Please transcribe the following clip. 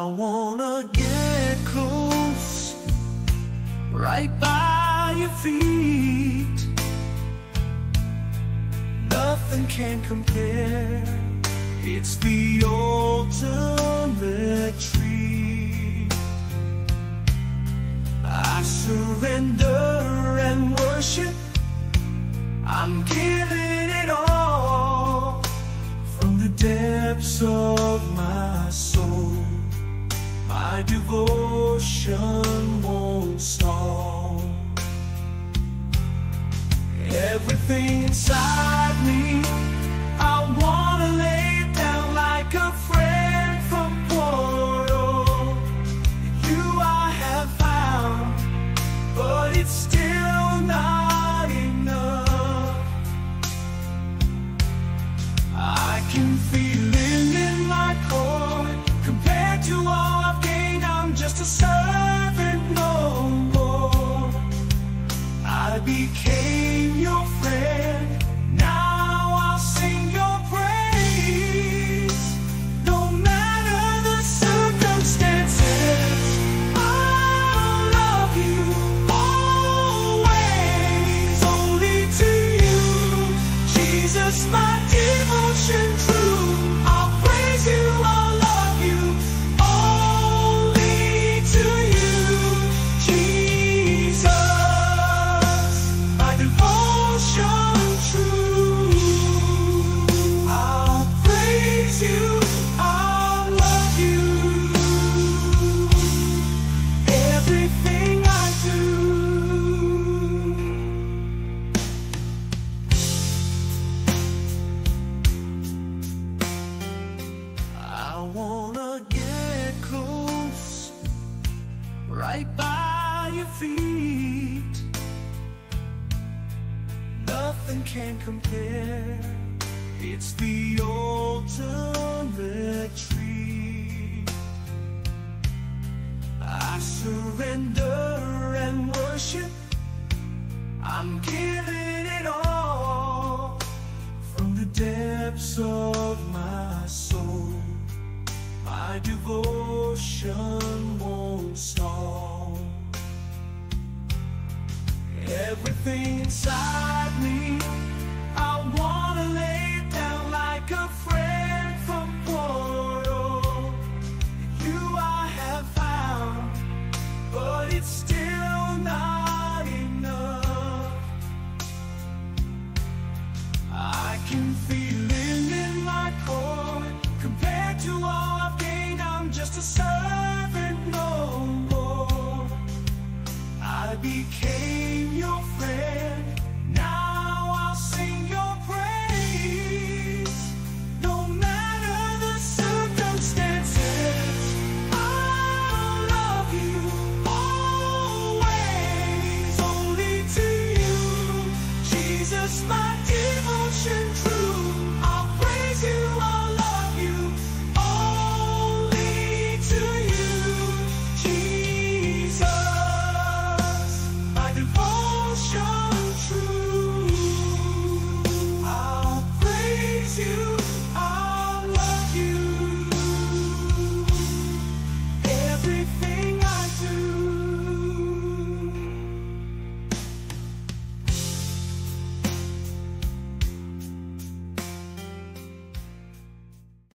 I wanna get close, right by your feet. Nothing can compare. It's the ultimate treat. I surrender and worship. I'm giving it all from the depths of my. Devotion won't stall. Everything inside me, I wanna feet. Nothing can compare. It's the ultimate treat. I surrender and worship. I'm giving it all from the depths of my soul. My devotion won't stall. Everything inside me, I wanna lay down like a friend from Porto. You I have found, but it's still not enough. I can feel it in my core. Compared to all I've gained, I'm just a.